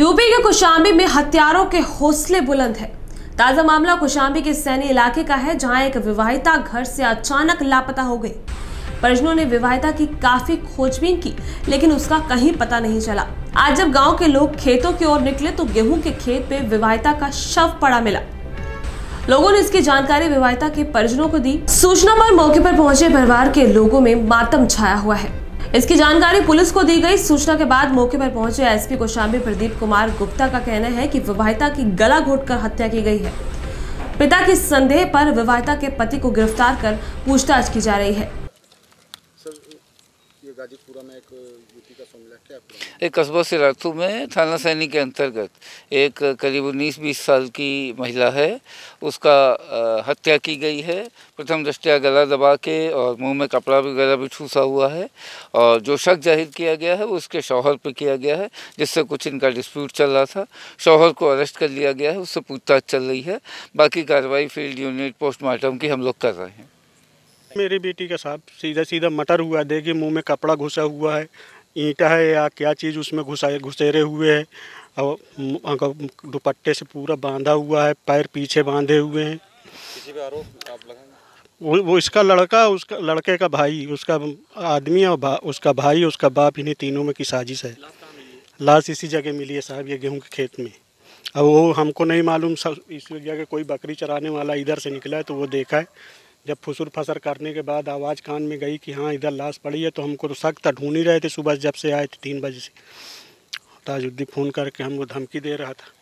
UP के कुशाम्बी में हत्यारों के हौसले बुलंद है। ताज़ा मामला कुशाम्बी के सैनी इलाके का है, जहाँ एक विवाहिता घर से अचानक लापता हो गई। परिजनों ने विवाहिता की काफ़ी खोजबीन की, लेकिन उसका कहीं पता नहीं चला। आज जब गाँव के लोग खेतों की ओर निकले तो गेहूँ के खेत में विवाहिता का शव पड़ा मिला। लोगों ने इसकी जानकारी विवाहिता के परिजनों को दी। सूचना पर मौके पर पहुँचे परिवार के लोगों में मातम छाया हुआ है। इसकी जानकारी पुलिस को दी गई। सूचना के बाद मौके पर पहुँचे एसपी कोशाम्बी प्रदीप कुमार गुप्ता का कहना है कि विवाहिता की गला घोटकर हत्या की गई है। पिता के संदेह पर विवाहिता के पति को गिरफ़्तार कर पूछताछ की जा रही है। ये गाजीपुरा में एक, यूपी का मामला क्या एक कस्बा में थाना सैनी के अंतर्गत एक करीब उन्नीस बीस साल की महिला है। उसका हत्या की गई है। प्रथम दृष्टया गला दबा के और मुँह में कपड़ा वगैरह भी ठूसा हुआ है और जो शक ज़ाहिर किया गया है, वो उसके शौहर पे किया गया है, जिससे कुछ इनका डिस्प्यूट चल रहा था। शौहर को अरेस्ट कर लिया गया है, उससे पूछताछ चल रही है। बाकी कार्रवाई फ़ील्ड यूनिट पोस्टमार्टम की हम लोग कर रहे हैं। मेरी बेटी का साहब सीधा सीधा मटर हुआ देखिए मुँह में कपड़ा घुसा हुआ है ईंटा है या क्या चीज़ उसमें घुसा घुसेरे हुए है और दुपट्टे से पूरा बांधा हुआ है पैर पीछे बांधे हुए हैं। किसी पे आरोप आप लगाएँगे? वो वो इसका लड़का उसका लड़के का भाई उसका आदमी और भा, उसका भाई उसका बाप इन्हीं तीनों में की साजिश है। लाश इसी जगह मिली है साहब ये गेहूँ के खेत में। अब वो हमको नहीं मालूम सब इस जगह कोई बकरी चराने वाला इधर से निकला है तो वो देखा है। जब फुसुर फसर करने के बाद आवाज़ कान में गई कि हाँ इधर लाश पड़ी है तो हमको तो सख्त ढूंढ ही रहे थे सुबह जब से आए थे तीन बजे से। ताजुद्दीन फ़ोन करके हमको धमकी दे रहा था।